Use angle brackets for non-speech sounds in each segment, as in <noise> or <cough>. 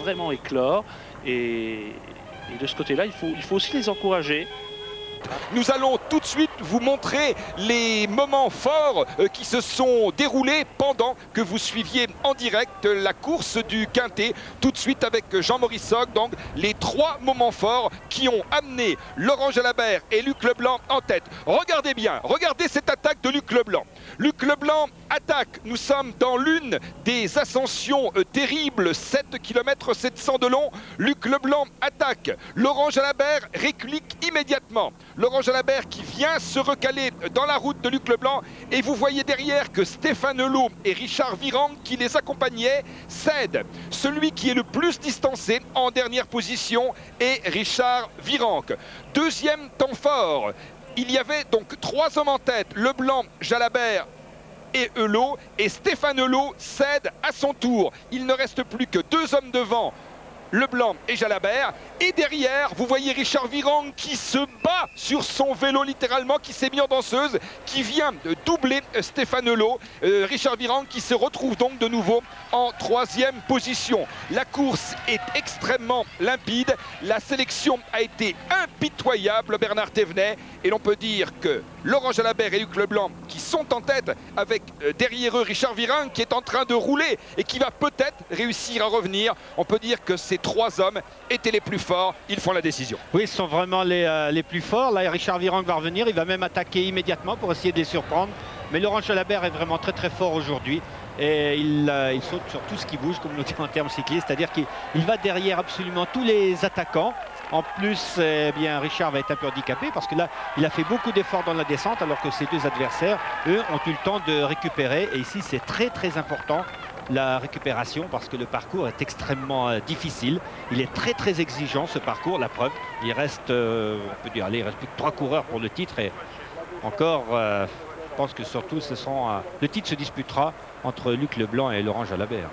vraiment éclore. Et, de ce côté-là, il faut, il faut aussi les encourager. Nous allons tout de suite vous montrer les moments forts euh, qui se sont déroulés pendant que vous suiviez en direct la course du Quintet. Tout de suite avec Jean-Maurice Soc, donc les trois moments forts qui ont amené Laurent Jalabert et Luc Leblanc en tête. Regardez bien, regardez cette attaque de Luc Leblanc. Luc Leblanc attaque, nous sommes dans l'une des ascensions euh, terribles, 7 km 700 de long. Luc Leblanc attaque, Laurent Jalabert réclique immédiatement. Laurent Jalabert qui vient se recaler dans la route de Luc Leblanc. Et vous voyez derrière que Stéphane Hulot et Richard Virang qui les accompagnaient cèdent. Celui qui est le plus distancé en dernière position est Richard Virang. Deuxième temps fort. Il y avait donc trois hommes en tête, Leblanc, Jalabert et Hulot. Et Stéphane Hulot cède à son tour. Il ne reste plus que deux hommes devant. Leblanc et Jalabert. Et derrière, vous voyez Richard Virang qui se bat sur son vélo littéralement, qui s'est mis en danseuse, qui vient de doubler Stéphane Hulot. Euh, Richard Virang qui se retrouve donc de nouveau en troisième position. La course est extrêmement limpide. La sélection a été impitoyable, Bernard Thévenet. Et l'on peut dire que Laurent Jalabert et Luc Leblanc sont en tête avec euh, derrière eux Richard Virang qui est en train de rouler et qui va peut-être réussir à revenir. On peut dire que ces trois hommes étaient les plus forts. Ils font la décision. Oui, ce sont vraiment les, euh, les plus forts. Là, Richard Virang va revenir. Il va même attaquer immédiatement pour essayer de les surprendre. Mais Laurent Jalabert est vraiment très très fort aujourd'hui et euh, il, saute sur tout ce qui bouge, comme nous dit en termes cyclistes, c'est-à-dire qu'il va derrière absolument tous les attaquants. En plus, eh bien, Richard va être un peu handicapé parce que là, il a fait beaucoup d'efforts dans la descente alors que ses deux adversaires, eux, ont eu le temps de récupérer. Et ici, c'est très très important la récupération parce que le parcours est extrêmement euh, difficile. Il est très très exigeant ce parcours, la preuve. Il reste, euh, on peut dire, il reste plus que trois coureurs pour le titre et encore, je pense que surtout, le titre se disputera entre Luc Leblanc et Laurent Jalabert.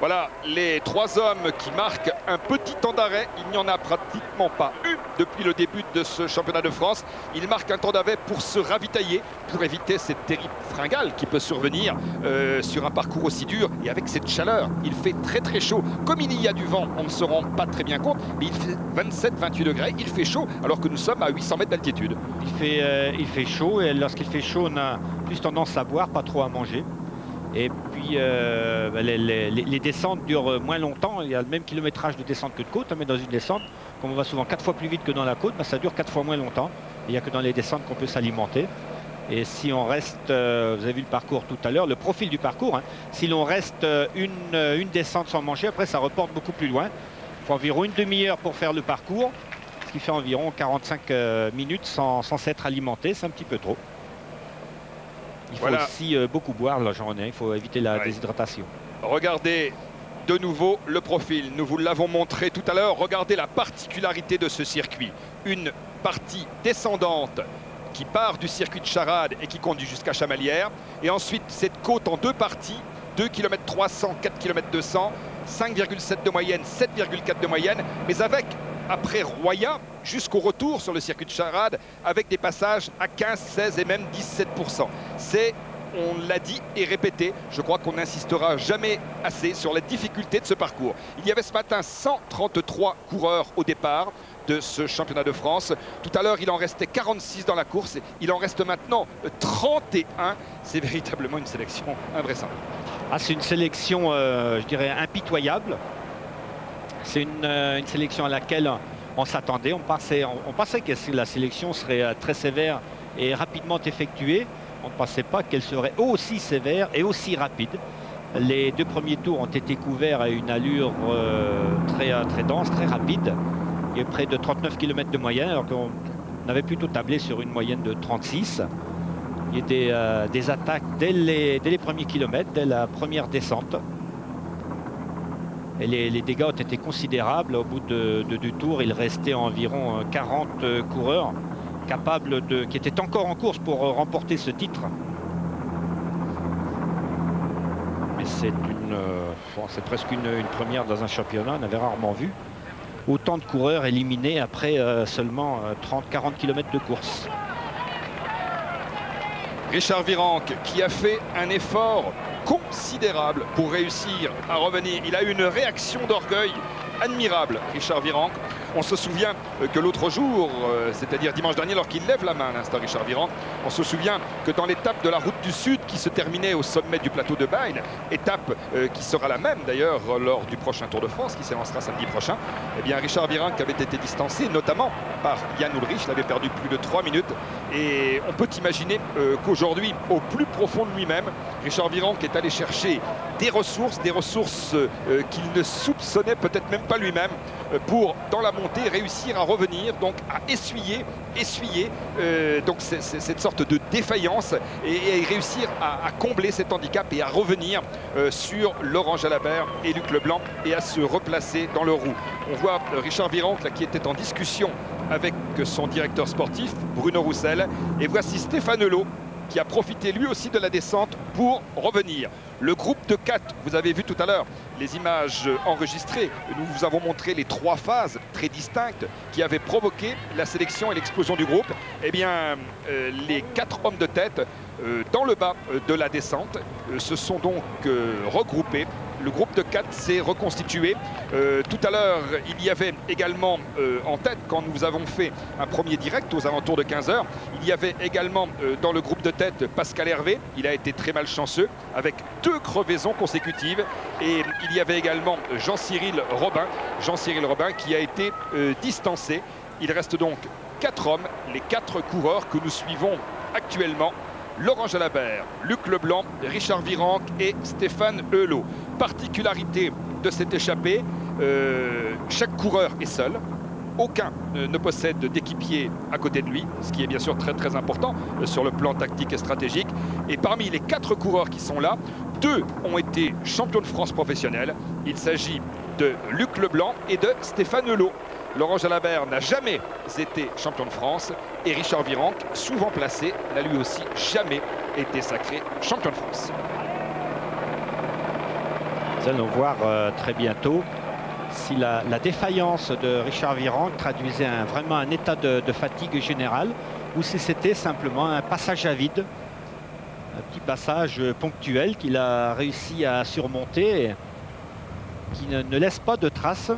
Voilà les trois hommes qui marquent un petit temps d'arrêt. Il n'y en a pratiquement pas eu depuis le début de ce championnat de France. Ils marquent un temps d'arrêt pour se ravitailler, pour éviter cette terrible fringale qui peut survenir euh, sur un parcours aussi dur. Et avec cette chaleur, il fait très très chaud. Comme il y a du vent, on ne se rend pas très bien compte, mais il fait 27-28 degrés, il fait chaud alors que nous sommes à 800 mètres d'altitude. Il euh, il fait chaud et lorsqu'il fait chaud, on a plus tendance à boire, pas trop à manger. Et puis euh, bah, les, descentes durent moins longtemps. Il y a le même kilométrage de descente que de côte, hein, mais dans une descente, comme on va souvent quatre fois plus vite que dans la côte, bah, ça dure quatre fois moins longtemps. Il n'y a que dans les descentes qu'on peut s'alimenter. Et si on reste, euh, vous avez vu le parcours tout à l'heure, le profil du parcours, hein, si l'on reste euh, une, descente sans manger, après ça reporte beaucoup plus loin. Il faut environ une demi-heure pour faire le parcours, ce qui fait environ 45 minutes sans s'être alimenté, c'est un petit peu trop. Il faut aussi euh, beaucoup boire la journée, il faut éviter la déshydratation. Regardez de nouveau le profil, nous vous l'avons montré tout à l'heure, regardez la particularité de ce circuit. Une partie descendante qui part du circuit de Charade et qui conduit jusqu'à Chamalières. Et ensuite, cette côte en deux parties, 2 km 300, 4 km 200, 5,7 de moyenne, 7,4 de moyenne, mais avec après Roya jusqu'au retour sur le circuit de Charade avec des passages à 15, 16 et même 17%. C'est on l'a dit et répété, je crois qu'on n'insistera jamais assez sur la difficulté de ce parcours. Il y avait ce matin 133 coureurs au départ de ce championnat de France. Tout à l'heure, il en restait 46 dans la course. Il en reste maintenant 31. C'est véritablement une sélection invraisemblable. Ah, c'est une sélection, euh, je dirais, impitoyable. C'est euh, une, sélection à laquelle on s'attendait. On pensait, que la sélection serait euh, très sévère et rapidement effectuée. On ne pensait pas qu'elle serait aussi sévère et aussi rapide. Les deux premiers tours ont été couverts à une allure euh, très, dense, très rapide. Il y a près de 39 km de moyenne, alors qu'on avait plutôt tablé sur une moyenne de 36. Il y a des, attaques dès les premiers kilomètres, dès la première descente. Les, dégâts ont été considérables. Au bout de, du tour, il restait environ 40 euh, euh, coureurs capables qui étaient encore en course pour euh, remporter ce titre. Mais c'est presque une, première dans un championnat. On avait rarement vu autant de coureurs éliminés après seulement 30-40 km de course. Richard Virenque qui a fait un effort considérable pour réussir à revenir. Il a une réaction d'orgueil admirable, Richard Virenque. On se souvient euh, que l'autre jour, euh, c'est-à-dire dimanche dernier, lorsqu'il lève la main à l'instant Richard Virenque, on se souvient que dans l'étape de la route du Sud qui se terminait au sommet du plateau de Bain, étape euh, qui sera la même d'ailleurs lors du prochain Tour de France qui s'élancera samedi prochain, eh bien Richard Virenque avait été distancé notamment par Yann Ulrich, il avait perdu plus de 3 minutes. Et on peut imaginer qu'aujourd'hui, au plus profond de lui-même, Richard Virenque est allé chercher des ressources, des ressources qu'il ne soupçonnait peut-être même pas lui-même pour, dans la réussir à revenir, donc à essuyer, essuyer euh, donc cette sorte de défaillance et, réussir à, combler cet handicap et à revenir euh, sur Laurent Jalabert et Luc Leblanc et à se replacer dans le roue. On voit euh, Richard Virenque là, qui était en discussion avec son directeur sportif, Bruno Roussel. Et voici Stéphane Hulot qui a profité lui aussi de la descente pour revenir. Le groupe de 4, vous avez vu tout à l'heure les images enregistrées, nous vous avons montré les trois phases très distinctes qui avaient provoqué la sélection et l'explosion du groupe. Eh bien, euh, les quatre hommes de tête euh, dans le bas euh, de la descente se sont donc regroupés le groupe de 4 s'est reconstitué. Euh, tout à l'heure, il y avait également euh, en tête, quand nous avons fait un premier direct aux alentours de 15h, il y avait également euh, dans le groupe de tête Pascal Hervé. Il a été très malchanceux avec deux crevaisons consécutives. Et il y avait également Jean-Cyril Robin, Jean-Cyril Robin qui a été distancé. Il reste donc quatre hommes, les quatre coureurs que nous suivons actuellement Laurent Jalabert, Luc Leblanc, Richard Virenque et Stéphane Eulot. Particularité de cette échappée, euh, chaque coureur est seul. Aucun euh, ne possède d'équipier à côté de lui, ce qui est bien sûr très très important euh, sur le plan tactique et stratégique. Et parmi les quatre coureurs qui sont là, deux ont été champions de France professionnels. Il s'agit de Luc Leblanc et de Stéphane Eulot. Laurent Jalabert n'a jamais été champion de France et Richard Virenque, souvent placé, n'a lui aussi jamais été sacré champion de France. Nous allons voir euh, très bientôt si la, défaillance de Richard Virenque traduisait vraiment un état de, fatigue générale ou si c'était simplement un passage à vide, un petit passage ponctuel qu'il a réussi à surmonter et qui ne laisse pas de traces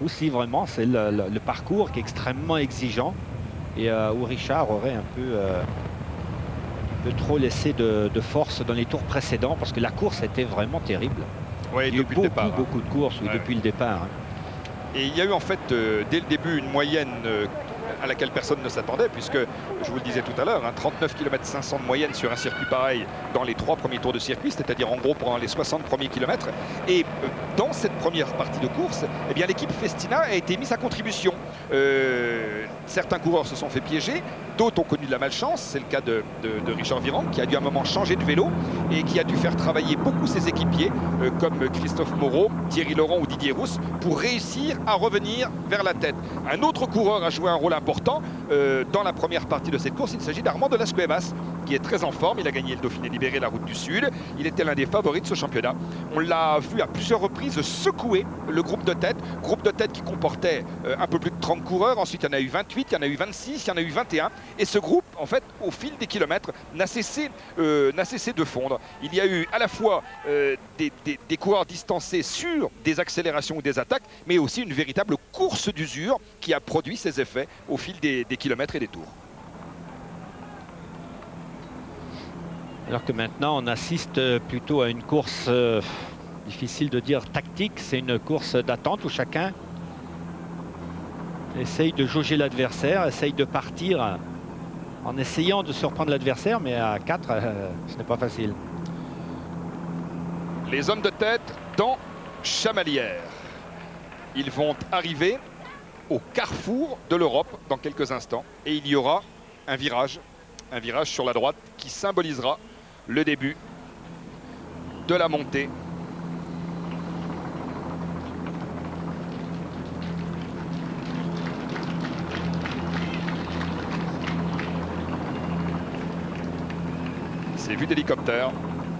ou si vraiment c'est le, parcours qui est extrêmement exigeant et euh, où Richard aurait un peu, euh, trop laissé de, force dans les tours précédents parce que la course était vraiment terrible. Oui, il y a eu beaucoup, hein. beaucoup de courses depuis le départ. Hein. Et il y a eu en fait euh, dès le début une moyenne à laquelle personne ne s'attendait, puisque, je vous le disais tout à l'heure, 39 km 500 de moyenne sur un circuit pareil dans les trois premiers tours de circuit, c'est-à-dire en gros pendant les 60 premiers kilomètres. Et euh, dans cette première partie de course, eh l'équipe Festina a été mise à contribution. Euh, certains coureurs se sont fait piéger, d'autres ont connu de la malchance. C'est le cas de, Richard Viran, qui a dû à un moment changer de vélo et qui a dû faire travailler beaucoup ses équipiers, euh, comme Christophe Moreau, Thierry Laurent ou Didier Rousse, pour réussir à revenir vers la tête. Un autre coureur a joué un rôle important euh, dans la première partie de cette course. Il s'agit d'Armand de Las Cuevas, qui est très en forme. Il a gagné le Dauphiné libéré, la route du Sud. Il était l'un des favoris de ce championnat. On l'a vu à plusieurs reprises secouer le groupe de tête. Groupe de tête qui comportait euh, un peu plus de 30 coureurs. Ensuite, il y en a eu 28, il y en a eu 26, il y en a eu 21. Et ce groupe, en fait, au fil des kilomètres, n'a cessé, euh, de fondre. Il y a eu à la fois des, des, coureurs distancés sur des accélérations ou des attaques, mais aussi une véritable course d'usure qui a produit ses effets au fil des, kilomètres et des tours. Alors que maintenant, on assiste plutôt à une course, euh, difficile de dire tactique, c'est une course d'attente où chacun essaye de jauger l'adversaire, essaye de partir en essayant de surprendre l'adversaire, mais à 4, euh, ce n'est pas facile. Les hommes de tête dans Chamalières. Ils vont arriver au carrefour de l'Europe dans quelques instants. Et il y aura un virage, un virage sur la droite qui symbolisera le début de la montée. C'est vu d'hélicoptère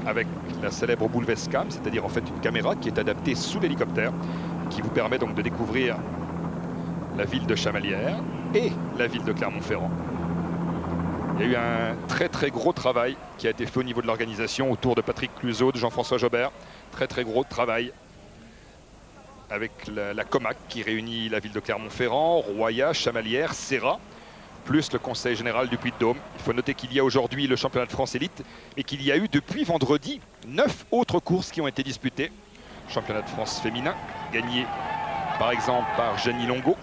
avec la célèbre boule Vescam, c'est-à-dire en fait une caméra qui est adaptée sous l'hélicoptère, qui vous permet donc de découvrir la ville de Chamalières et la ville de Clermont-Ferrand. Il y a eu un très très gros travail qui a été fait au niveau de l'organisation autour de Patrick Cluzot, de Jean-François Jobert. Très très gros travail avec la, COMAC qui réunit la ville de Clermont-Ferrand, Roya, Chamalières, Serra, plus le Conseil général du Puy-de-Dôme. Il faut noter qu'il y a aujourd'hui le championnat de France élite et qu'il y a eu depuis vendredi neuf autres courses qui ont été disputées. Championnat de France féminin, gagné par exemple par Jenny Longo.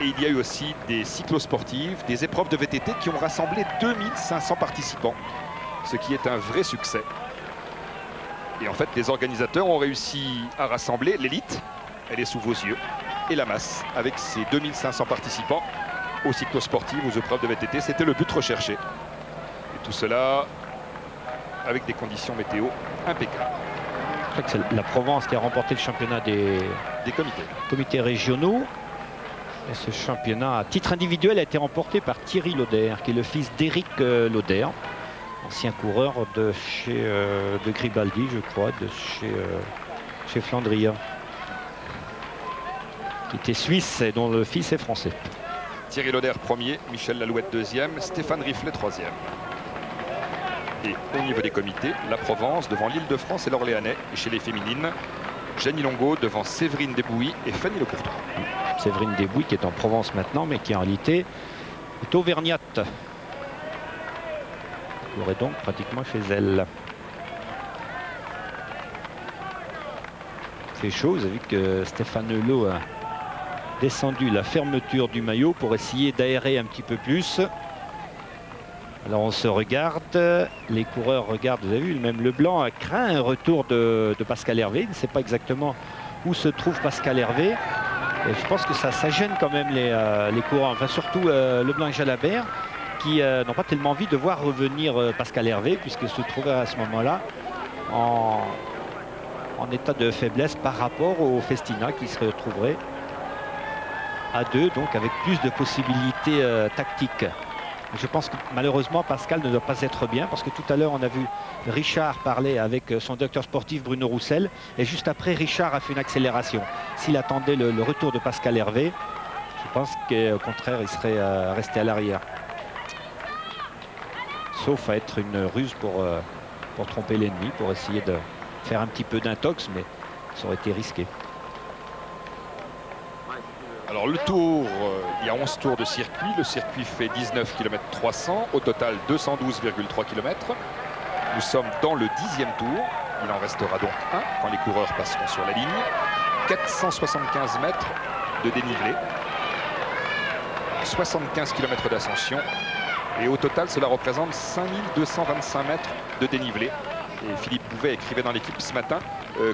Et il y a eu aussi des cyclosportives, des épreuves de VTT qui ont rassemblé 2500 participants, ce qui est un vrai succès. Et en fait, les organisateurs ont réussi à rassembler l'élite, elle est sous vos yeux, et la masse, avec ses 2500 participants aux cyclosportives, aux épreuves de VTT. C'était le but recherché. Et tout cela avec des conditions météo impeccables. Je crois que c'est la Provence qui a remporté le championnat des, des comités. comités régionaux. Et ce championnat à titre individuel a été remporté par Thierry Lauder, qui est le fils d'Éric euh, Lauder ancien coureur de chez euh, de Gribaldi, je crois, de chez, euh, chez Flandria, qui était suisse et dont le fils est français. Thierry Lauder premier, Michel Lalouette deuxième, Stéphane Riflet troisième. Et au niveau des comités, la Provence devant l'Île-de-France et l'Orléanais. Et chez les féminines, Jenny Longo devant Séverine Desbouilly et Fanny Lecourtois. Séverine Desbouilly qui est en Provence maintenant, mais qui en réalité est auvergnate courait donc pratiquement chez elle. C'est chaud, vous avez vu que Stéphane Hulot a descendu la fermeture du maillot pour essayer d'aérer un petit peu plus. Alors on se regarde, les coureurs regardent, vous avez vu, même Leblanc craint un retour de, Pascal Hervé. Il ne sait pas exactement où se trouve Pascal Hervé. Et je pense que ça, ça gêne quand même les, euh, les coureurs, enfin surtout euh, Leblanc et Jalabert qui euh, n'ont pas tellement envie de voir revenir euh, Pascal Hervé, puisque se trouvait à ce moment-là en, état de faiblesse par rapport au Festina qui se retrouverait à deux, donc avec plus de possibilités euh, tactiques. Je pense que malheureusement Pascal ne doit pas être bien parce que tout à l'heure on a vu Richard parler avec son docteur sportif Bruno Roussel et juste après Richard a fait une accélération. S'il attendait le, retour de Pascal Hervé, je pense qu'au contraire il serait resté à l'arrière sauf à être une ruse pour, euh, pour tromper l'ennemi, pour essayer de faire un petit peu d'intox, mais ça aurait été risqué. Alors le tour, euh, il y a 11 tours de circuit. Le circuit fait 19 km 300, au total 212,3 km. Nous sommes dans le dixième tour. Il en restera donc un quand les coureurs passeront sur la ligne. 475 mètres de dénivelé. 75 km d'ascension et au total, cela représente 5225 mètres de dénivelé. Et Philippe Bouvet écrivait dans l'équipe ce matin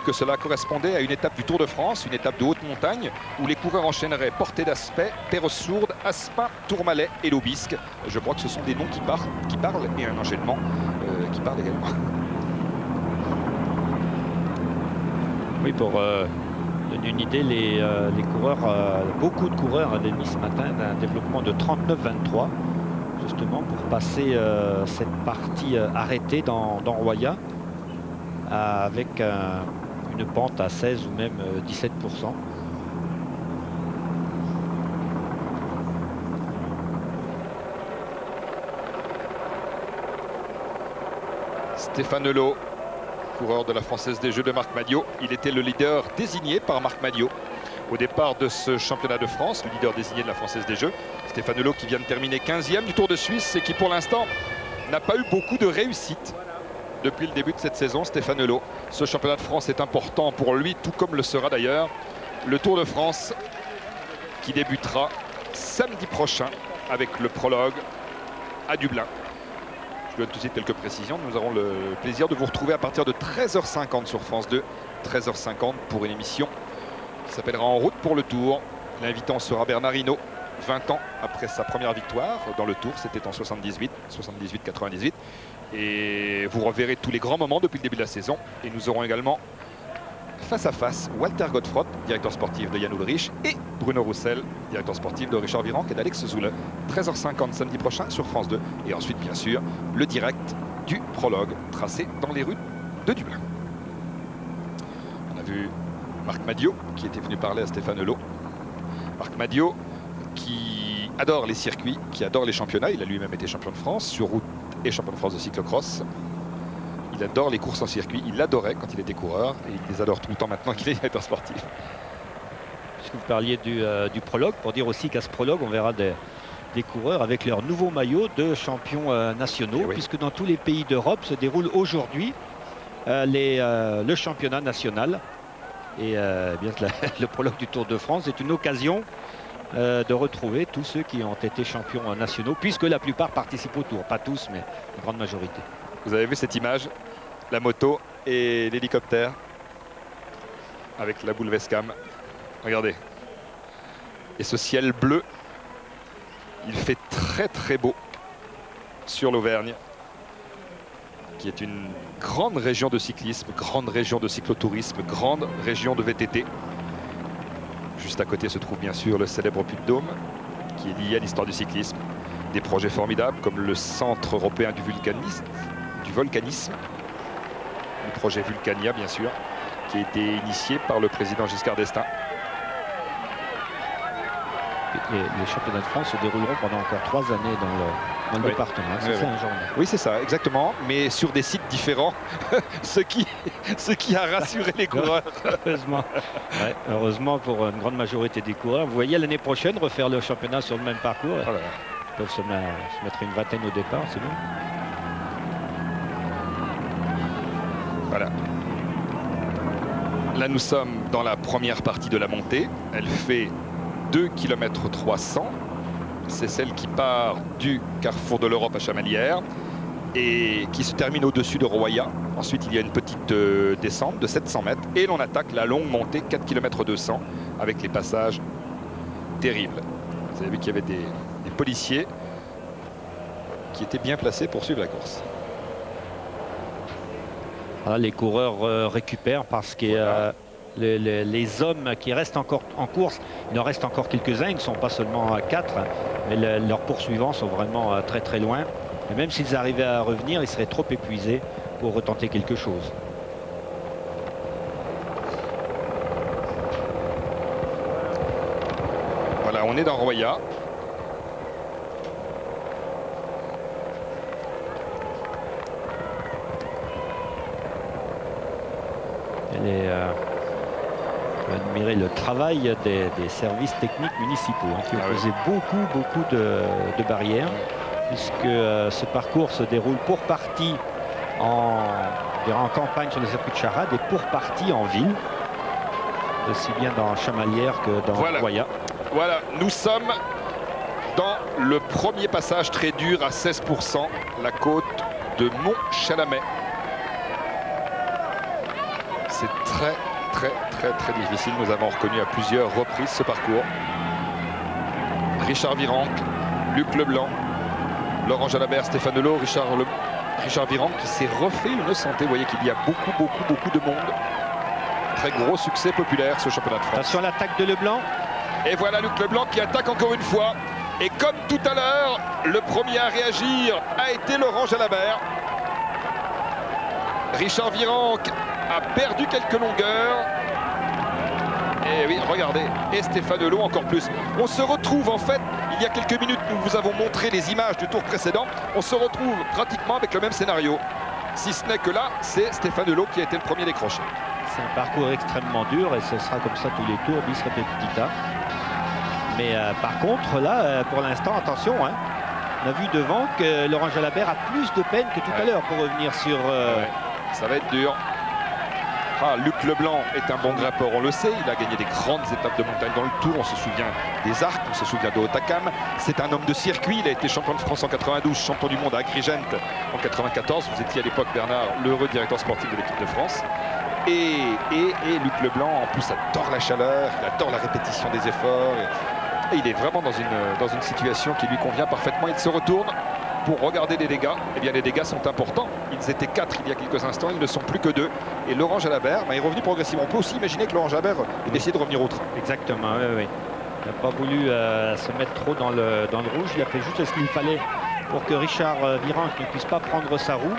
que cela correspondait à une étape du Tour de France, une étape de haute montagne, où les coureurs enchaîneraient Portée d'Aspect, Perros-Sourde, Aspin, Tourmalet et Lobisque. Je crois que ce sont des noms qui, parlent, et un enchaînement euh, qui parle également. <laughs> Oui, pour euh, donner une idée, les, coureurs, beaucoup de coureurs avaient mis ce matin un développement de 39-23 justement pour passer euh, cette partie euh, arrêtée dans, Roya avec une pente à 16 ou même 17%. Euh, Stéphane Hulot, coureur de la Française des Jeux de Marc Madio. Il était le leader désigné par Marc Madio au départ de ce championnat de France, le leader désigné de la Française des Jeux. Stéphane Hulot qui vient de terminer 15e du Tour de Suisse et qui pour l'instant n'a pas eu beaucoup de réussite depuis le début de cette saison, Stéphane Hulot. Ce championnat de France est important pour lui, tout comme le sera d'ailleurs le Tour de France qui débutera samedi prochain avec le prologue à Dublin. Je donne tout de suite quelques précisions. Nous aurons le plaisir de vous retrouver à partir de 13h50 sur France 2. 13h50 pour une émission qui s'appellera En route pour le Tour. L'invitant sera Bernard Hinault, 20 ans après sa première victoire dans le Tour, c'était en 78, 78-98. Et vous reverrez tous les grands moments depuis le début de la saison. Et nous aurons également face à face Walter Godefroth, directeur sportif de Yann Ulrich, et Bruno Roussel, directeur sportif de Richard Virenque et d'Alex Zoule. 13h50 samedi prochain sur France 2. Et ensuite, bien sûr, le direct du prologue tracé dans les rues de Dublin. On a vu Marc Madio qui était venu parler à Stéphane Hulot. Marc Madio qui adore les circuits, qui adore les championnats. Il a lui-même été champion de France sur route et champion de France de cyclocross. Il adore les courses en circuit. Il l'adorait quand il était coureur et il les adore tout le temps maintenant qu'il est un sportif. Puisque vous parliez du, euh, du prologue, pour dire aussi qu'à ce prologue, on verra des, des coureurs avec leur nouveau maillot de champions euh, nationaux, Eh oui. puisque dans tous les pays d'Europe se déroule aujourd'hui euh, le championnat national. Et euh, bien que la- <laughs> le prologue du Tour de France est une occasion euh, de retrouver tous ceux qui ont été champions nationaux, puisque la plupart participent au Tour. Pas tous, mais une grande majorité. Vous avez vu cette image La moto et l'hélicoptère avec la boule Vescam. Regardez. Et ce ciel bleu, il fait très très beau sur l'Auvergne, qui est une grande région de cyclisme, grande région de cyclotourisme, grande région de VTT. Juste à côté se trouve bien sûr le célèbre Puy-de-Dôme, qui est lié à l'histoire du cyclisme. Des projets formidables comme le Centre européen du vulcanisme, du volcanisme, le projet Vulcania bien sûr, qui a été initié par le président Giscard d'Estaing. Les championnats de France se dérouleront pendant encore trois années dans le, dans le Oui. département. C'est Oui, ça, oui. un journal. Oui c'est ça, exactement, mais sur des sites différents, <laughs> ce, qui, ce qui a rassuré les coureurs. Heureusement. <laughs> Ouais, heureusement pour une grande majorité des coureurs. Vous voyez l'année prochaine refaire le championnat sur le même parcours. Voilà. Ils peuvent se, se mettre une vingtaine au départ, c'est bon. Voilà. Là, nous sommes dans la première partie de la montée. Elle fait 2 km 300. C'est celle qui part du carrefour de l'Europe à Chamalières et qui se termine au-dessus de Roya. Ensuite, il y a une petite euh, descente de 700 mètres et l'on attaque la longue montée 4 km 200 avec les passages terribles. Vous avez vu qu'il y avait des, des policiers qui étaient bien placés pour suivre la course. Voilà, les coureurs euh, récupèrent parce que euh, les, hommes qui restent encore en course, il en reste encore quelques-uns, ils ne sont pas seulement 4, mais le- leurs poursuivants sont vraiment euh, très très loin. Et même s'ils arrivaient à revenir, ils seraient trop épuisés pour retenter quelque chose. Voilà, on est dans Roya. Elle est, euh, le travail des, des services techniques municipaux hein, qui ont Ah oui. posé beaucoup, beaucoup de, de barrières, puisque euh, ce parcours se déroule pour partie en, en campagne sur le circuit de Charade et pour partie en ville, aussi bien dans Chamalières que dans Voilà. Roya. Voilà, nous sommes dans le premier passage très dur à 16%, la côte de Mont-Chalamet. C'est très, très, très, très difficile. Nous avons reconnu à plusieurs reprises ce parcours. Richard Virenque, Luc Leblanc, Laurent Jalabert, Stéphane Delot, Richard, Le- Richard Virenque qui s'est refait une santé. Vous voyez qu'il y a beaucoup, beaucoup, beaucoup de monde. Très gros succès populaire ce championnat de France. Attention à l'attaque de Leblanc. Et voilà Luc Leblanc qui attaque encore une fois. Et comme tout à l'heure, le premier à réagir a été Laurent Jalabert. Richard Virenque a perdu quelques longueurs. Et oui, regardez, et Stéphane Delot encore plus. On se retrouve en fait, il y a quelques minutes, nous vous avons montré les images du tour précédent. On se retrouve pratiquement avec le même scénario. Si ce n'est que là, c'est Stéphane Delot qui a été le premier décroché. C'est un parcours extrêmement dur et ce sera comme ça tous les tours, bis repetita. Mais euh, par contre, là, euh, pour l'instant, attention, hein, on a vu devant que Laurent Jalabert a plus de peine que tout à l'heure pour revenir sur... euh, Ouais, ça va être dur. Ah, Luc Leblanc est un bon grimpeur, on le sait. Il a gagné des grandes étapes de montagne dans le Tour. On se souvient des Arcs, on se souvient de Otakam. C'est un homme de circuit. Il a été champion de France en 92, champion du monde à Agrigent en 94. Vous étiez à l'époque, Bernard, l'heureux directeur sportif de l'équipe de France. Et, et, Luc Leblanc, en plus, adore la chaleur, il adore la répétition des efforts. Il est vraiment dans une, dans une situation qui lui convient parfaitement. Il se retourne pour regarder les dégâts. Eh bien, les dégâts sont importants. Ils étaient quatre il y a quelques instants, ils ne sont plus que deux. Et Laurent Jalabert bah, est revenu progressivement. On peut aussi imaginer que Laurent Jalabert ait décidé de revenir au train. Exactement, oui, oui. Il n'a pas voulu euh, se mettre trop dans le, dans le rouge. Il a fait juste ce qu'il fallait pour que Richard euh, Virenque ne puisse pas prendre sa roue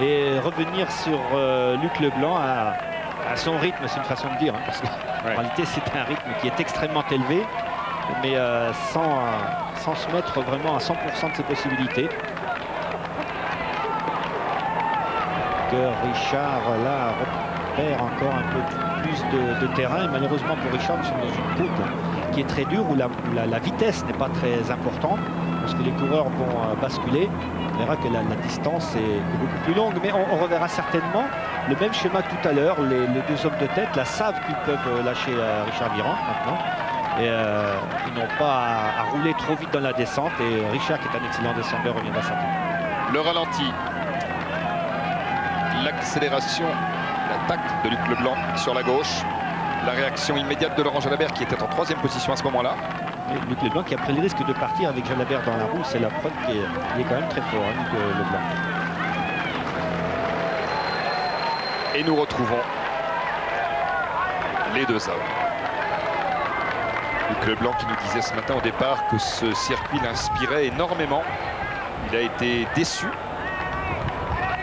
et revenir sur euh, Luc Leblanc à, à son rythme, c'est une façon de dire. hein, parce qu'en Ouais. réalité, c'est un rythme qui est extrêmement élevé. Mais euh, sans, sans se mettre vraiment à 100% de ses possibilités. Richard là repère encore un peu plus de, terrain. Malheureusement pour Richard nous sommes dans une route qui est très dure où la, vitesse n'est pas très importante parce que les coureurs vont euh, basculer. On verra que la, distance est, beaucoup plus longue mais on, reverra certainement le même schéma que tout à l'heure. Les, deux hommes de tête la savent qu'ils peuvent euh, lâcher Richard Virand maintenant et euh, ils n'ont pas à, rouler trop vite dans la descente et Richard qui est un excellent descendeur reviendra certainement. Le ralenti l'accélération, l'attaque de Luc Leblanc sur la gauche. La réaction immédiate de Laurent Jalabert qui était en troisième position à ce moment-là. Luc Leblanc qui a pris le risque de partir avec Jalabert dans la roue, c'est la preuve qu'il est, quand même très fort, hein, Luc euh, Leblanc. Et nous retrouvons les deux hommes. Luc Leblanc qui nous disait ce matin au départ que ce circuit l'inspirait énormément. Il a été déçu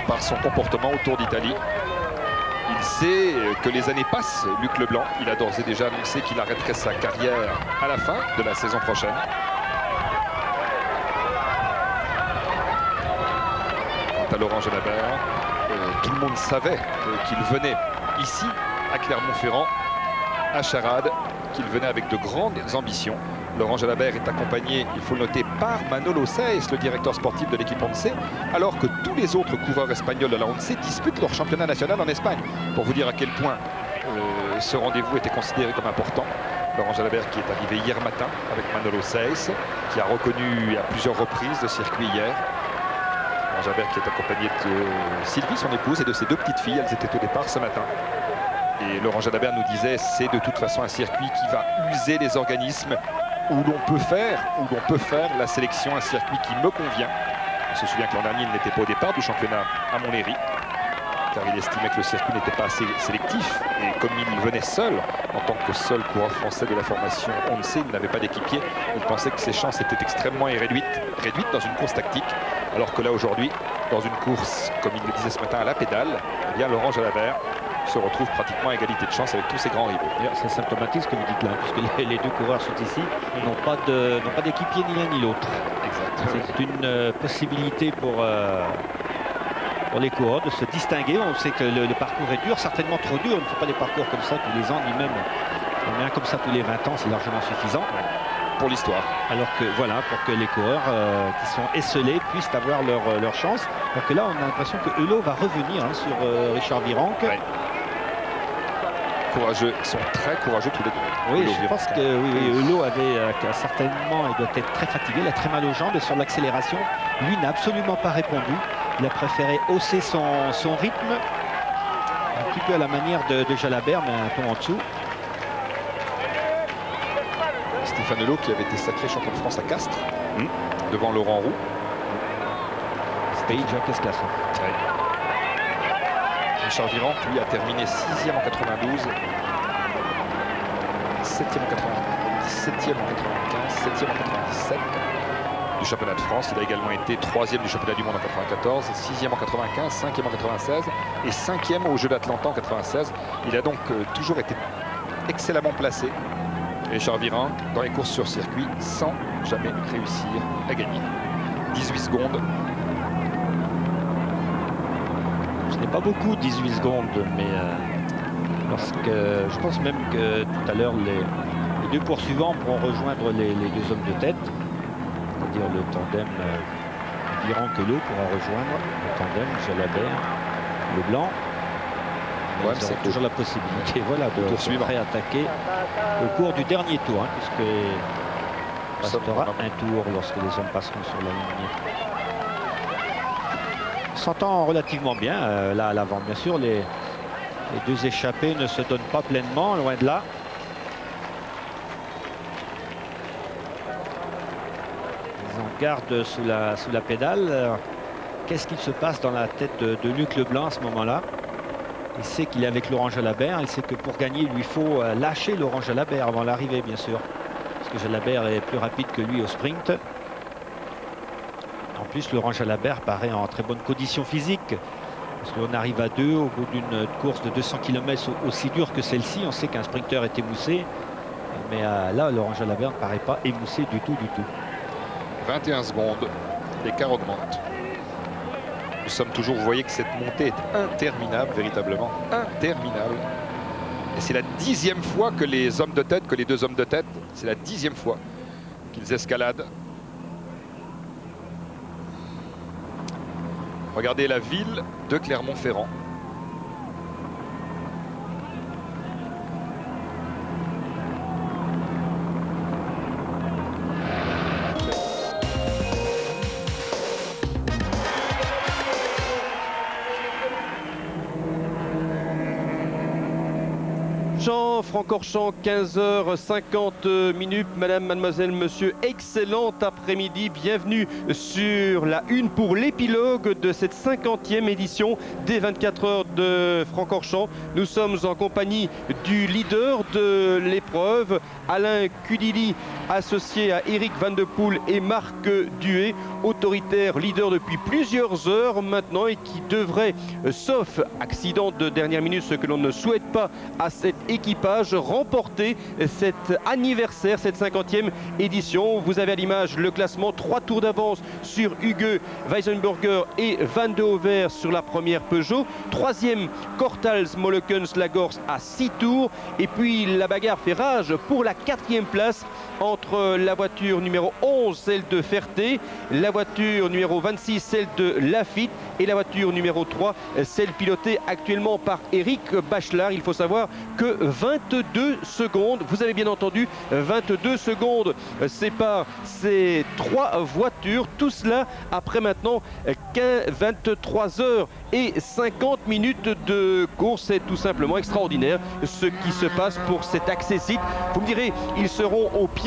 par son comportement autour d'Italie. Il sait que les années passent, Luc Leblanc. Il a d'ores et déjà annoncé qu'il arrêterait sa carrière à la fin de la saison prochaine. Quant à Laurent Jalabert, euh, tout le monde savait euh, qu'il venait ici, à Clermont-Ferrand, à Charade, qu'il venait avec de grandes ambitions. Laurent Jalabert est accompagné, il faut le noter, par Manolo Seis, le directeur sportif de l'équipe ONCE, alors que tous les autres coureurs espagnols de la ONCE disputent leur championnat national en Espagne. Pour vous dire à quel point euh, ce rendez-vous était considéré comme important. Laurent Jalabert qui est arrivé hier matin avec Manolo Seis, qui a reconnu à plusieurs reprises le circuit hier. Laurent Jalabert qui est accompagné de Sylvie, son épouse, et de ses deux petites filles. Elles étaient au départ ce matin. Et Laurent Jalabert nous disait, c'est de toute façon un circuit qui va user les organismes où l'on peut faire, où l'on peut faire la sélection, un circuit qui me convient. On se souvient que l'an dernier, il n'était pas au départ du championnat à Montlhéry, car il estimait que le circuit n'était pas assez sélectif. Et comme il venait seul, en tant que seul coureur français de la formation on sait, il n'avait pas d'équipier, il pensait que ses chances étaient extrêmement réduites, réduites dans une course tactique, alors que là aujourd'hui, dans une course, comme il le disait ce matin, à la pédale, eh bien Laurent Jalabert se retrouve pratiquement à égalité de chance avec tous ses grands rivaux. C'est symptomatique ce que vous dites là, puisque les, deux coureurs sont ici, n'ont pas d'équipier ni l'un ni l'autre. C'est une euh, possibilité pour, euh, pour les coureurs de se distinguer. On sait que le, parcours est dur, certainement trop dur. On ne fait pas des parcours comme ça tous les ans, ni même on un comme ça tous les 20 ans, c'est largement suffisant. Pour l'histoire. Alors que voilà, pour que les coureurs euh, qui sont esselés puissent avoir leur, leur chance. Alors que là, on a l'impression que Hulot va revenir hein, sur Richard Virenque courageux, ils sont très courageux tous les deux. Oui, je pense que oui, avait euh, certainement, il doit être très fatigué, il a très mal aux jambes et sur l'accélération, lui n'a absolument pas répondu. Il a préféré hausser son, rythme, un petit peu à la manière de, Jalabert, mais un peu en dessous. Stéphane Hulot qui avait été sacré champion de France à Castres, hmm. devant Laurent Roux. Stage, qu'il a Richard Virant, lui, a terminé 6e en 92, 7e en 90, 17e en 95, 7e en 97 du championnat de France. Il a également été 3e du championnat du monde en 94, 6e en 95, 5e en 96 et 5e au Jeu d'Atlanta en 96. Il a donc euh, toujours été excellemment placé. Richard Virant dans les courses sur circuit sans jamais réussir à gagner. 18 secondes ce n'est pas beaucoup, 18 secondes, mais euh, parce que je pense même que tout à l'heure, les, deux poursuivants pourront rejoindre les, deux hommes de tête, c'est-à-dire le tandem euh, Viran que l'eau pourra rejoindre le tandem Jalabert, le blanc. c'est toujours la possibilité voilà, de poursuivre réattaquer au cours du dernier tour, hein, puisque il restera un tour lorsque les hommes passeront sur la ligne s'entend relativement bien. Euh, là, à l'avant, bien sûr, les, deux échappés ne se donnent pas pleinement, loin de là. Ils en gardent sous la, la pédale. Qu'est-ce qu'il se passe dans la tête de, Luc Leblanc à ce moment-là? Il sait qu'il est avec Laurent Jalabert. Il sait que pour gagner, il lui faut euh, lâcher Laurent Jalabert avant l'arrivée, bien sûr. Parce que Jalabert est plus rapide que lui au sprint. Plus, Laurent Jalabert paraît en très bonne condition physique. Parce qu'on arrive à deux au bout d'une course de 200 km aussi dure que celle-ci. On sait qu'un sprinter est émoussé. Mais euh, là, l'Orange Jalabert ne paraît pas émoussé du tout, du tout. 21 secondes, l'écart augmente. Nous sommes toujours, vous voyez que cette montée est interminable, véritablement interminable. Et c'est la dixième fois que les hommes de tête, que les deux hommes de tête, c'est la dixième fois qu'ils escaladent. Regardez la ville de Clermont-Ferrand. Francorchamps, 15h50 minutes. Madame, mademoiselle, monsieur, excellent après-midi. Bienvenue sur la une pour l'épilogue de cette 50e édition des 24 heures de Francorchamps. Nous sommes en compagnie du leader de l'épreuve, Alain Cudili, associé à Eric Van de Poel et Marc Duet, autoritaire, leader depuis plusieurs heures maintenant et qui devrait, sauf accident de dernière minute, ce que l'on ne souhaite pas à cet équipage, remporter cet anniversaire, cette 50e édition. Vous avez à l'image le classement, trois tours d'avance sur Hugues Weisenberger et Van de Hover sur la première Peugeot. Troisième, Cortals Molekens Lagorce à six tours. Et puis la bagarre fait rage pour la quatrième place entre la voiture numéro 11, celle de Ferté, la voiture numéro 26, celle de Lafitte et la voiture numéro 3, celle pilotée actuellement par Eric Bachelard. Il faut savoir que 22 secondes, vous avez bien entendu, 22 secondes séparent ces trois voitures. Tout cela après maintenant 23 heures et 50 minutes de course. C'est tout simplement extraordinaire ce qui se passe pour cet accessite. Vous me direz, ils seront au pied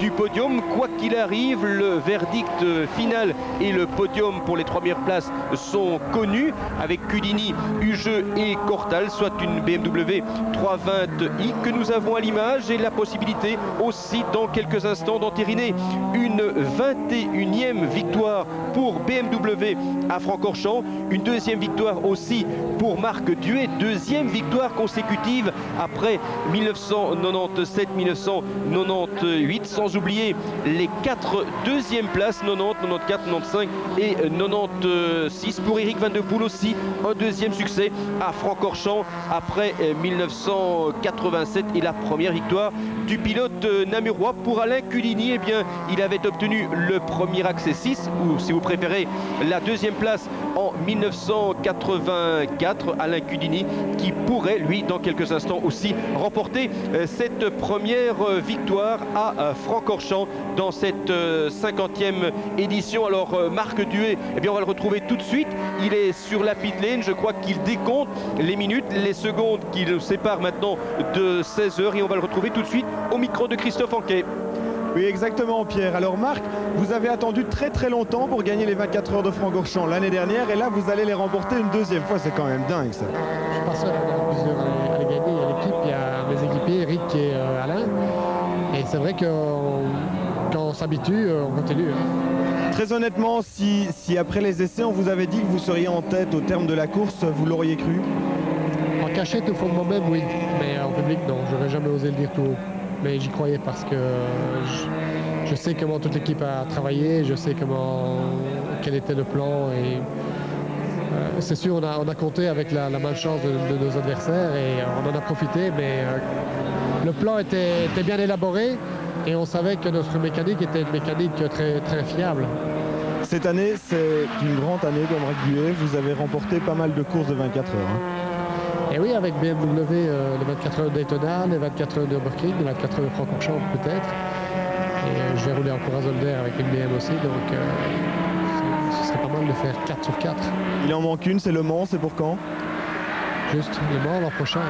du podium. Quoi qu'il arrive, le verdict final et le podium pour les premières places sont connus avec Cudini, Ugeux et Cortal, soit une BMW 320i que nous avons à l'image et la possibilité aussi dans quelques instants d'entériner une 21e victoire pour BMW à Francorchamps, une deuxième victoire aussi pour Marc Duet, deuxième victoire consécutive après 1997-1998 sans oublier les quatre deuxièmes places, 90, 94, 95 et 96 pour Eric Van de Poel aussi, un deuxième succès à Francorchamps après 1987 et la première victoire du pilote namurois pour Alain Culini. Eh bien, il avait obtenu le premier accès 6 ou si vous préférez la deuxième place en 1984. Alain Cudini qui pourrait lui dans quelques instants aussi remporter euh, cette première euh, victoire à Francorchamps dans cette 50e euh, édition. Alors euh, Marc Duet, eh bien on va le retrouver tout de suite. Il est sur la pit lane. Je crois qu'il décompte les minutes, les secondes qui le séparent maintenant de 16 heures et on va le retrouver tout de suite au micro de Christophe Anquet. Oui, exactement, Pierre. Alors, Marc, vous avez attendu très très longtemps pour gagner les 24 heures de Francorchamps l'année dernière, et là, vous allez les remporter une deuxième fois. C'est quand même dingue, ça. Je suis pas c'est vrai que quand on s'habitue, on continue. Hein. Très honnêtement, si, après les essais, on vous avait dit que vous seriez en tête au terme de la course, vous l'auriez cru? En cachette au fond de moi-même, oui. Mais en public, non. J'aurais jamais osé le dire tout haut. Mais j'y croyais parce que je, sais comment toute l'équipe a travaillé, je sais comment quel était le plan et euh, c'est sûr, on a, on a compté avec la, malchance de, nos adversaires et on en a profité, mais euh, le plan était, bien élaboré et on savait que notre mécanique était une mécanique très, très fiable. Cette année, c'est une grande année comme régulier. Vous avez remporté pas mal de courses de 24 heures. Hein. Et oui, avec BMW, euh, les 24 heures de Daytona, les 24 heures de Burking, les 24 heures de Francorchamps peut-être. Et euh, je vais rouler encore à Zolder avec une BM aussi, donc euh, ce serait pas mal de faire 4 sur 4. Il en manque une, c'est Le Mans, c'est pour quand? Juste Le Mans l'an prochain.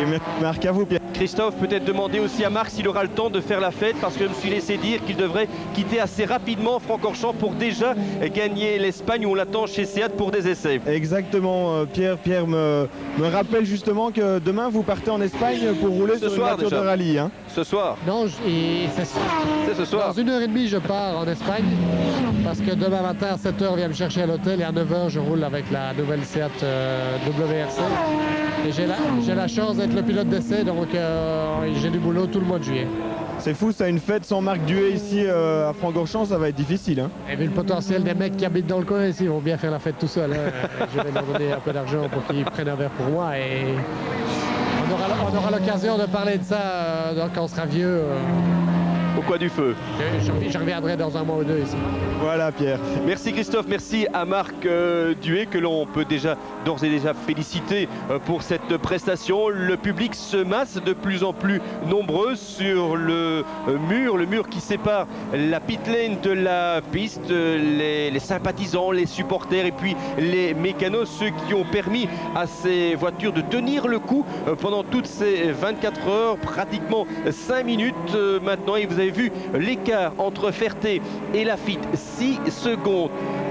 Et merci à vous, Pierre. Christophe, peut-être demander aussi à Marc s'il aura le temps de faire la fête, parce que je me suis laissé dire qu'il devrait quitter assez rapidement Francorchamps pour déjà gagner l'Espagne, où on l'attend chez Seat pour des essais. Exactement, euh, Pierre. Pierre me, me, rappelle justement que demain, vous partez en Espagne pour rouler ce sur soir une voiture de rallye. Hein. Ce soir Non, c'est ce soir. Dans une heure et demie, je pars en Espagne, parce que demain matin, à 7h, vient me chercher à l'hôtel, et à 9h, je roule avec la nouvelle Seat euh, WRC. Et j'ai la, la chance être le pilote d'essai, donc euh, j'ai du boulot tout le mois de juillet. C'est fou, ça, une fête sans Marc Duet ici euh, à Francorchamps, ça va être difficile. Hein. Et vu le potentiel des mecs qui habitent dans le coin ici, ils vont bien faire la fête tout seuls. hein. Je vais leur donner un peu d'argent pour qu'ils prennent un verre pour moi et on aura, on aura l'occasion de parler de ça euh, quand on sera vieux. euh. Au coin du feu. Je, je- je reviendrai dans un mois ou deux ici. Voilà, Pierre. Merci Christophe, merci à Marc euh, Duet que l'on peut déjà d'ores et déjà féliciter euh, pour cette prestation. Le public se masse de plus en plus nombreux sur le euh, mur, le mur qui sépare la pit lane de la piste, les, les sympathisants, les supporters et puis les mécanos, ceux qui ont permis à ces voitures de tenir le coup pendant toutes ces 24 heures, pratiquement 5 minutes maintenant. Et vous avez vu l'écart entre Ferté et Lafitte, 6 secondes.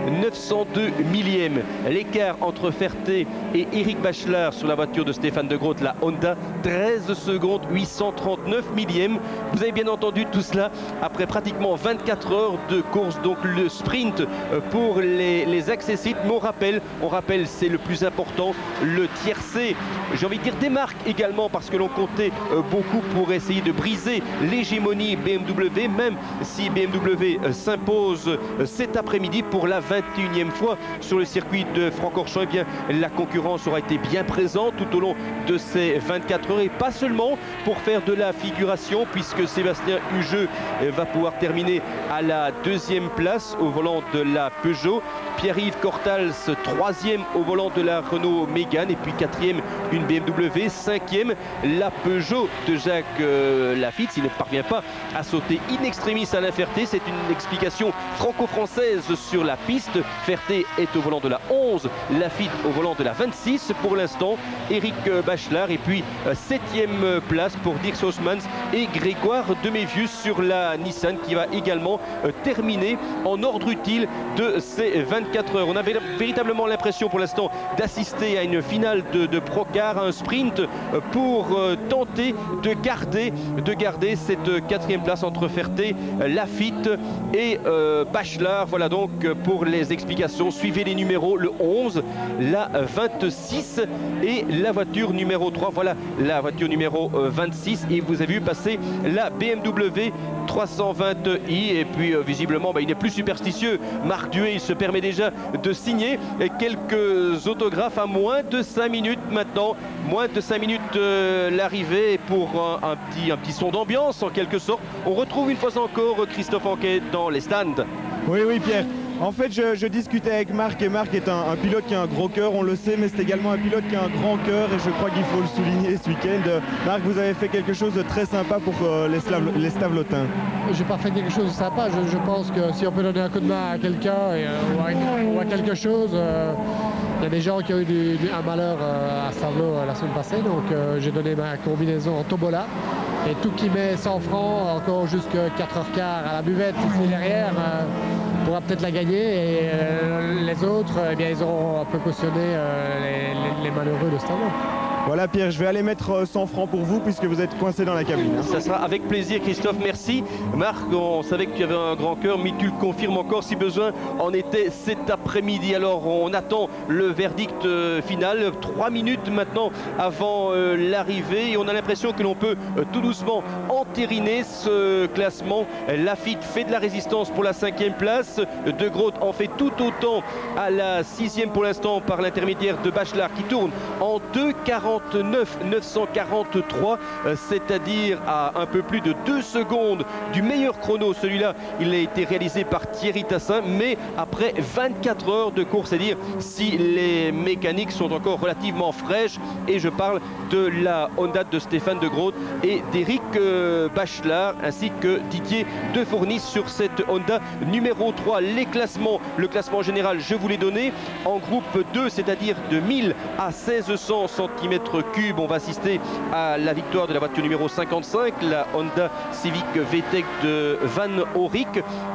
902 millièmes. L'écart entre Ferté et Eric Bachelard sur la voiture de Stéphane de Groot, la Honda, 13 secondes 839 millièmes. Vous avez bien entendu tout cela après pratiquement 24 heures de course. Donc le sprint euh, pour les, les accessibles. Mais on rappelle, on c'est le plus important, le tiercé. J'ai envie de dire des marques également parce que l'on comptait euh, beaucoup pour essayer de briser l'hégémonie BMW, même si BMW euh, s'impose cet après-midi pour la 21e fois sur le circuit de Francorchamps. Eh bien, la concurrence aura été bien présente tout au long de ces 24 heures et pas seulement pour faire de la figuration puisque Sébastien Hugeux euh, va pouvoir terminer à la deuxième place au volant de la Peugeot. Pierre-Yves Cortals, troisième au volant de la Renault Mégane et puis quatrième une BMW, cinquième la Peugeot de Jacques euh, Lafitte. S'il ne parvient pas à sauter in extremis à la Ferté, c'est une explication franco-française sur la piste. Ferté est au volant de la 11, Lafitte au volant de la 26 pour l'instant. Eric euh, Bachelard et puis euh, septième place pour Dirk Haussmans et Grégoire Demévius sur la Nissan qui va également euh, terminer en ordre utile de ces 24 heures. On avait véritablement l'impression pour l'instant d'assister à une finale de, de Procar, un sprint euh, pour euh, tenter de garder, de garder cette euh, quatrième place entre Ferté, euh, Lafitte et euh, Bachelard. Voilà donc euh, pour les explications. Suivez les numéros, le 11, la 26 et la voiture numéro 3. Voilà la voiture numéro euh, 26 et vous avez vu passer la BMW 320i et puis euh, visiblement bah, il n'est plus superstitieux. Marc Duet il se permet déjà de signer quelques autographes à moins de 5 minutes maintenant. Moins de 5 minutes euh, l'arrivée pour un, un petit, un petit son d'ambiance en quelque sorte. On retrouve une fois encore Christophe Anquet dans les stands. Oui, oui, Pierre. En fait, je, discutais avec Marc et Marc est un, pilote qui a un gros cœur, on le sait, mais c'est également un pilote qui a un grand cœur et je crois qu'il faut le souligner ce week-end. Marc, vous avez fait quelque chose de très sympa pour euh, les, Slav- les Stavelotins. J'ai pas fait quelque chose de sympa. Je, pense que si on peut donner un coup de main à quelqu'un euh, ou, à, quelque chose, euh, il y a des gens qui ont eu un malheur à Savelot euh, la semaine passée. Donc j'ai donné ma combinaison en Tobola. Et tout qui met 100 francs, encore jusqu'à 4h15 à la buvette ici derrière, pourra peut-être la gagner. Et euh, les autres, eh bien, ils auront un peu cautionné euh, les, malheureux de Savelot. Voilà, Pierre, je vais aller mettre euh, 100 francs pour vous puisque vous êtes coincé dans la cabine. hein. Ça sera avec plaisir, Christophe. Merci. Marc, on savait que tu avais un grand cœur, mais tu le confirmes encore si besoin. En était cet après-midi. Alors, on attend le verdict euh, final. Trois minutes maintenant avant euh, l'arrivée. Et on a l'impression que l'on peut euh, tout doucement entériner ce classement. Lafitte fait de la résistance pour la cinquième place. De Groot en fait tout autant à la sixième pour l'instant par l'intermédiaire de Bachelard qui tourne en 2,49 943, euh, c'est-à-dire à un peu plus de 2 secondes du meilleur chrono. Celui-là, il a été réalisé par Thierry Tassin, mais après 24 heures de course, c'est-à-dire si les mécaniques sont encore relativement fraîches. Et je parle de la Honda de Stéphane de Groot et d'Éric euh, Bachelard, ainsi que Didier De Fournis sur cette Honda numéro 3. Les classements, le classement général, je vous l'ai donné en groupe 2, c'est-à-dire de 1000 à 1600 cm On va assister à la victoire de la voiture numéro 55, la Honda Civic VTEC de Van Auric,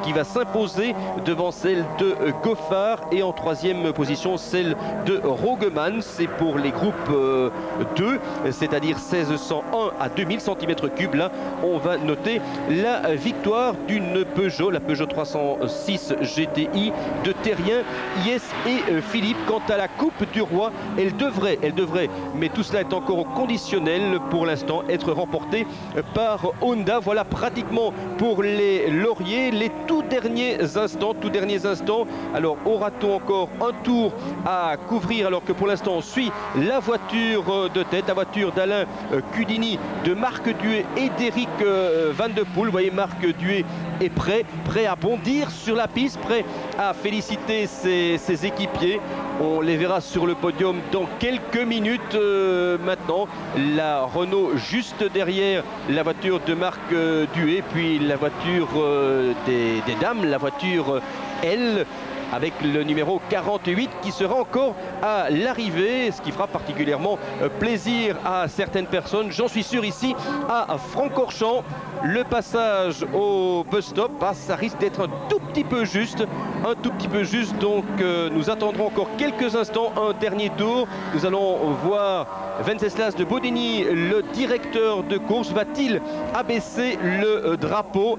qui va s'imposer devant celle de Goffard et en troisième position celle de Rogeman. C'est pour les groupes euh, 2, c'est-à-dire 1601 à 2000 cm3. Là, on va noter la victoire d'une Peugeot, la Peugeot 306 GTI de Terrien, Yes et euh, Philippe. Quant à la Coupe du Roi, elle devrait, elle devrait, mais tout cela est encore au conditionnel pour l'instant, être remporté par Honda. Voilà pratiquement pour les lauriers, les tout derniers instants, derniers instants. Alors aura-t-on encore un tour à couvrir alors que pour l'instant on suit la voiture de tête, la voiture d'Alain Cudini, de Marc Duet et d'Éric Van de Poel. Vous voyez Marc Duet est prêt, prêt à bondir sur la piste, prêt à féliciter ses, équipiers. On les verra sur le podium dans quelques minutes euh, maintenant. La Renault juste derrière la voiture de Marc euh, Duet, puis la voiture euh, des, des, dames, la voiture L avec le numéro 48 qui sera encore à l'arrivée, ce qui fera particulièrement plaisir à certaines personnes. J'en suis sûr ici à Francorchamps. Le passage au bus stop, ah, ça risque d'être un tout petit peu juste, un tout petit peu juste. Donc euh, nous attendrons encore quelques instants un dernier tour. Nous allons voir Venceslas de Bodini, le directeur de course, va-t-il abaisser le euh, drapeau?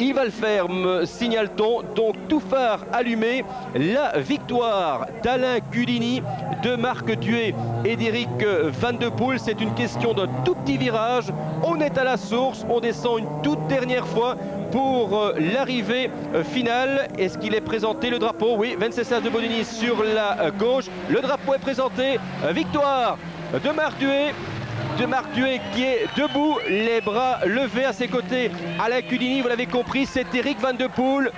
Il va le faire, signale-t-on. Donc tout phare allumé. La victoire d'Alain Gudini, de Marc Duet et d'Éric Van de Poel. C'est une question d'un tout petit virage. On est à la source. On descend une toute dernière fois pour euh, l'arrivée euh, finale. Est-ce qu'il est présenté le drapeau? Oui, Venceslas de Bodini sur la euh, gauche. Le drapeau est présenté. Victoire de Marc Duet de Marc Duet qui est debout, les bras levés à ses côtés. Alain Cudini, vous l'avez compris, c'est Eric Van de Poel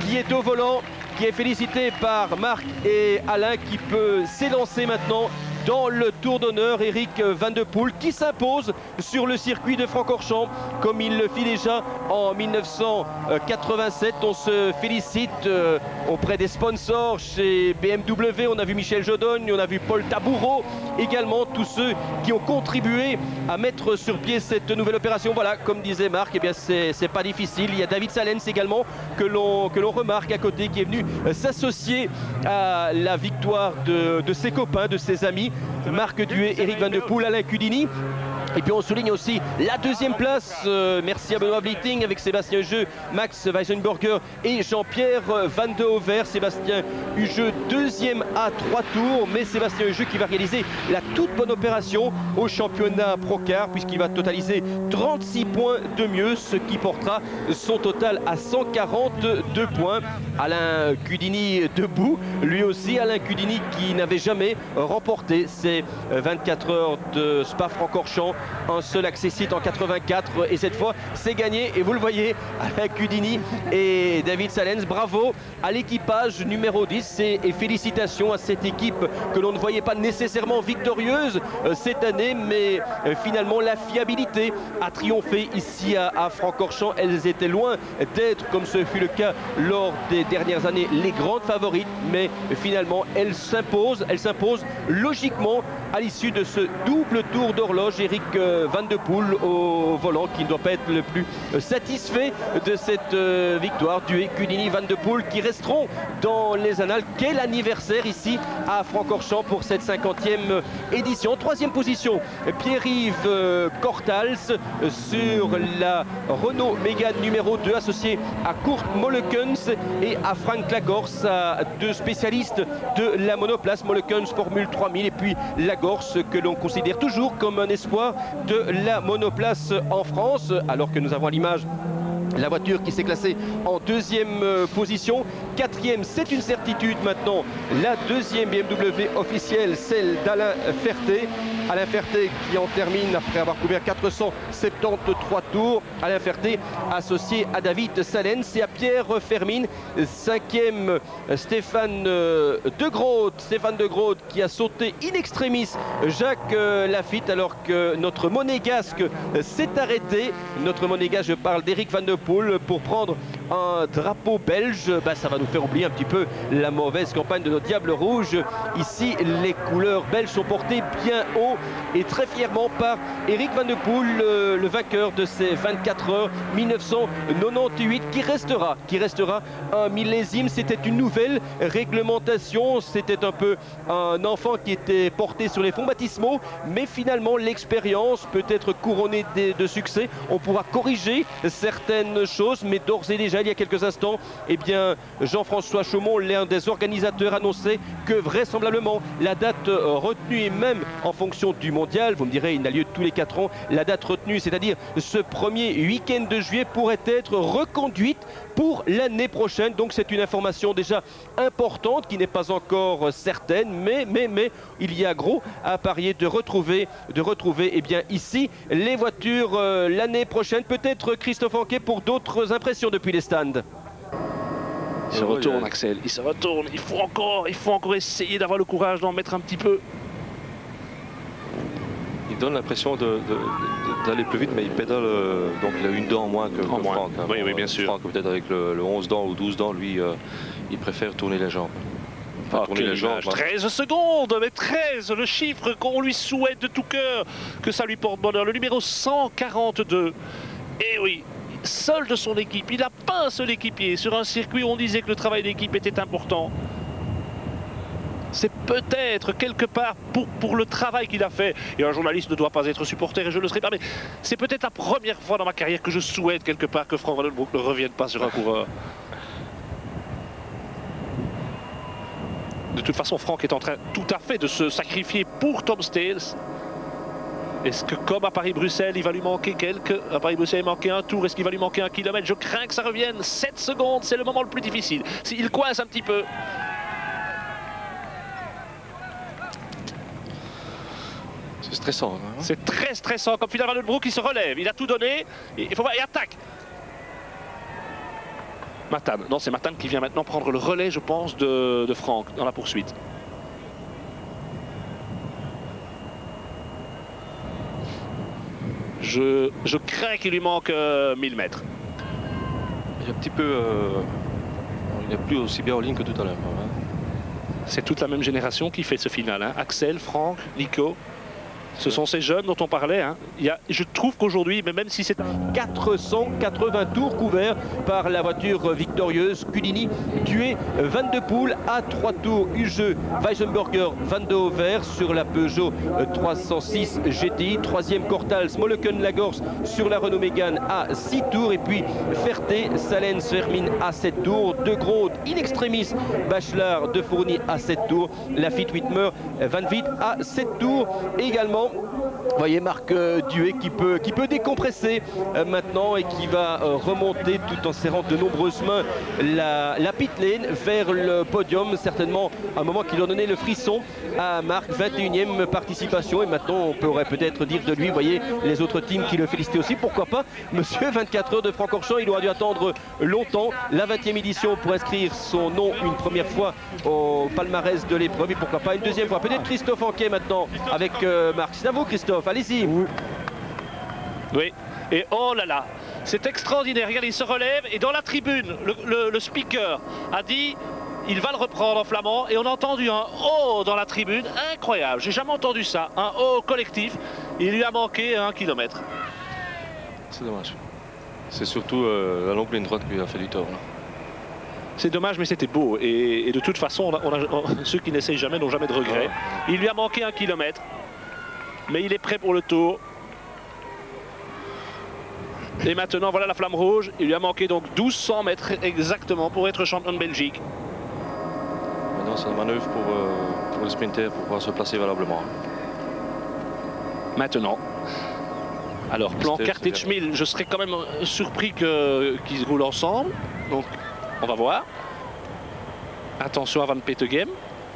qui est au volant, qui est félicité par Marc et Alain qui peut s'élancer maintenant dans le tour d'honneur. Eric Van de Poel qui s'impose sur le circuit de Francorchamps comme il le fit déjà en 1987. On se félicite euh, auprès des sponsors chez BMW. On a vu Michel Jodogne, on a vu Paul Taboureau, également tous ceux qui ont contribué à mettre sur pied cette nouvelle opération. Voilà, comme disait Marc, eh c'est pas difficile. Il y a David Salens également que l'on que l'on remarque à côté qui est venu s'associer à la victoire de ses copains, de ses amis. Marc Duet, Eric Van de Poel, Alain Cudini. Et puis on souligne aussi la deuxième place. Euh, merci à Benoît Bliting avec Sébastien Jeu, Max Weisenburger et Jean-Pierre Van de Hover. Sébastien Hugeux, deuxième à trois tours. Mais Sébastien Hugeux qui va réaliser la toute bonne opération au championnat Procar puisqu'il va totaliser 36 points de mieux, ce qui portera son total à 142 points. Alain Cudini debout, lui aussi. Alain Cudini qui n'avait jamais remporté ses 24 heures de Spa-Francorchamps un seul accessite en 84 et cette fois c'est gagné. Et vous le voyez avec Cudini et David Salens. Bravo à l'équipage numéro 10 et, félicitations à cette équipe que l'on ne voyait pas nécessairement victorieuse euh, cette année mais euh, finalement la fiabilité a triomphé ici à, à Francorchamps. Elles étaient loin d'être comme ce fut le cas lors des dernières années les grandes favorites mais finalement elles s'imposent elles s'imposent logiquement à l'issue de ce double tour d'horloge. Eric Van de Poel au volant qui ne doit pas être le plus satisfait de cette euh, victoire du Cudini Van de Poel qui resteront dans les annales. Quel anniversaire ici à Francorchamps pour cette 50e édition. Troisième position, Pierre-Yves euh, Cortals sur la Renault Mégane numéro 2 associé à Kurt Mollekens et à Frank Lagorce, deux spécialistes de la monoplace Mollekens Formule 3000 et puis Lagorce que l'on considère toujours comme un espoir de la monoplace en France, alors que nous avons à l'image la voiture qui s'est classée en deuxième position. Quatrième, c'est une certitude maintenant. La deuxième BMW officielle, celle d'Alain Ferté. Alain Ferté qui en termine après avoir couvert 473 tours. Alain Ferté associé à David Salens et à Pierre Fermine. Cinquième, Stéphane euh, De Groot. Stéphane De qui a sauté in extremis Jacques euh, Lafitte alors que notre monégasque s'est arrêté. Notre monégasque, je parle d'Éric Van de Poel pour prendre un drapeau belge. Bah, ça va nous faire oublier un petit peu la mauvaise campagne de nos Diables Rouges. Ici, les couleurs belges sont portées bien haut et très fièrement par Eric Van de Poel, le, vainqueur de ces 24 heures 1998, qui restera, qui restera un millésime. C'était une nouvelle réglementation. C'était un peu un enfant qui était porté sur les fonds baptismaux, mais finalement l'expérience peut être couronnée de, de succès. On pourra corriger certaines choses, mais d'ores et déjà il y a quelques instants, eh bien Jean-François Chaumont, l'un des organisateurs, annonçait que vraisemblablement la date euh, retenue, et même en fonction du mondial, vous me direz, il n'a lieu tous les 4 ans, la date retenue, c'est-à-dire ce premier week-end de juillet, pourrait être reconduite pour l'année prochaine. Donc c'est une information déjà importante qui n'est pas encore certaine, mais, il y a gros à parier de retrouver, eh ici les voitures euh, l'année prochaine. Peut-être Christophe Anquet pour d'autres impressions depuis les stands. Il se retourne, Axel. Il se retourne. Il faut encore, il faut encore essayer d'avoir le courage d'en mettre un petit peu. Il donne l'impression d'aller plus vite, mais il pédale euh, donc il a une dent en moins que, En moins. Franck. hein. Oui, oui, bien sûr. Franck, peut-être avec le, le 11 dents ou 12 dents, lui, euh, il préfère tourner les jambes. Enfin, Ah, les jambes. image. hein. 13 secondes, mais 13, le chiffre qu'on lui souhaite de tout cœur, que ça lui porte bonheur. Le numéro 142. Et oui, seul de son équipe, il n'a pas un seul équipier. Sur un circuit où on disait que le travail d'équipe était important. C'est peut-être quelque part pour, pour le travail qu'il a fait. Et un journaliste ne doit pas être supporter, et je ne le serai pas. Mais c'est peut-être la première fois dans ma carrière que je souhaite quelque part que Franck Vandenbroek ne revienne pas sur un coureur. De toute façon, Franck est en train tout à fait de se sacrifier pour Tom Stales. Est-ce que comme à Paris-Bruxelles, il va lui manquer quelques... À Paris-Bruxelles, il manquait un tour. Est-ce qu'il va lui manquer un kilomètre? Je crains que ça revienne. 7 secondes, c'est le moment le plus difficile. Il coince un petit peu. C'est stressant. hein. C'est très stressant. Comme Philippe Van Broek, il se relève. Il a tout donné. Et il faut voir, il attaque. Matane. Non, c'est Matane qui vient maintenant prendre le relais, je pense, de, de Franck dans la poursuite. Je, je crains qu'il lui manque euh, 1000 mètres. Il est un petit peu. euh, il n'est plus aussi bien en ligne que tout à l'heure. hein. C'est toute la même génération qui fait ce final. hein. Axel, Franck, Nico. Ce sont ces jeunes dont on parlait. hein. Je trouve qu'aujourd'hui, même si c'est 480 tours couverts par la voiture victorieuse Cudini. Tué 22 poules à 3 tours UGE Weissenberger Van de Hover sur la Peugeot 306 GTI. Troisième Cortal Smoleken Lagorce sur la Renault Mégane à 6 tours. Et puis Ferté Salens Vermin à 7 tours. De Groot in extremis Bachelard de Fourni à 7 tours. Lafitte Whitmer Van Viet à 7 tours également. Vous voyez Marc euh, Duet qui peut, qui peut décompresser euh, maintenant et qui va euh, remonter tout en serrant de nombreuses mains la, la pit lane vers le podium. Certainement un moment qui doit donner le frisson à Marc. 21e participation et maintenant on pourrait peut-être dire de lui, vous voyez les autres teams qui le félicitaient aussi. Pourquoi pas Monsieur 24 heures de Francorchamps, il aura dû attendre longtemps la 20e édition pour inscrire son nom une première fois au palmarès de l'épreuve pourquoi pas une deuxième fois. Peut-être Christophe Anquet maintenant avec Marc. C'est à vous Christophe, allez-y. Oui. Et oh là là, c'est extraordinaire. Regardez, il se relève et dans la tribune, le, le- le speaker a dit il va le reprendre en flamand et on a entendu un oh dans la tribune. Incroyable, j'ai jamais entendu ça. Un oh collectif. Il lui a manqué un kilomètre. C'est dommage. C'est surtout euh, la longue ligne droite qui lui a fait du tort. là. C'est dommage, mais c'était beau. Et, et de toute façon, on a- on a- on- ceux qui n'essayent jamais n'ont jamais de regrets. Il lui a manqué un kilomètre. Mais il est prêt pour le tour. Et maintenant, voilà la flamme rouge. Il lui a manqué donc 1200 mètres exactement pour être champion de Belgique. Maintenant, c'est une manœuvre pour, euh, pour le sprinter pour pouvoir se placer valablement. Maintenant. Alors, plan C'était- Cart et Schmil, je serais quand même euh, surpris qu'ils roulent ensemble. Donc, on va voir. Attention à Van Petegem.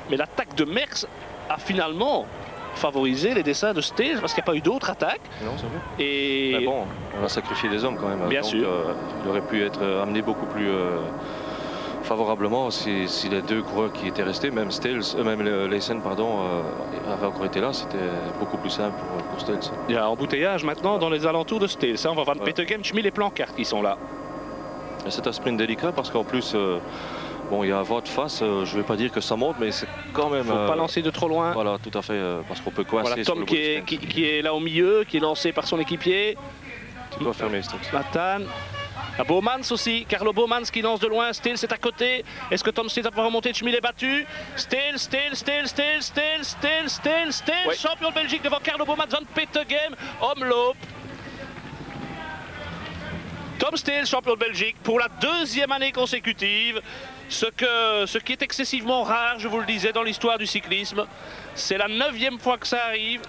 Mais l'attaque de Merckx a finalement favorisé les dessins de Stage parce qu'il n'y a pas eu d'autres attaques. Non, c'est vrai. Et Mais bon, on a sacrifié des hommes quand même. Bien Donc, sûr. euh, il aurait pu être amené beaucoup plus euh, favorablement si, si les deux coureurs qui étaient restés, même Stels, euh, même le- Leysen, pardon, euh, avaient encore été là. C'était beaucoup plus simple pour, pour il y a embouteillage maintenant dans les alentours de Stage. Ça, on va Van Ouais. Petegem, Schmil et Plancart qui sont là. C'est un sprint délicat parce qu'en plus, euh, bon, il y a un vent de face. euh, je ne vais pas dire que ça monte, mais c'est quand même. Il ne faut pas euh, lancer de trop loin. Voilà, tout à fait, euh, parce qu'on peut coincer Voilà sur Tom le qui est, sprint. qui, qui est là au milieu, qui est lancé par son équipier. Tu dois fermer. À Bowmans aussi, Carlo Bowmans qui lance de loin, Stills est à côté. Est-ce que Tom Stills va pouvoir remonter? Schmil est battu Stills, Stills, Stills, Stills, Stills, Stills, Stills, Ouais. champion de Belgique devant Carlo Bowmans, Van Petegem, Omloop. Tom Steele, champion de Belgique, pour la deuxième année consécutive. Ce, qui est excessivement rare, je vous le disais, dans l'histoire du cyclisme. C'est la neuvième fois que ça arrive.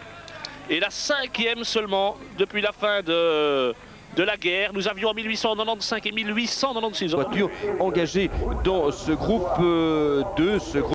Et la cinquième seulement depuis la fin de, la guerre. Nous avions en 1895 et 1896 voiture engagée dans ce groupe 2, ce groupe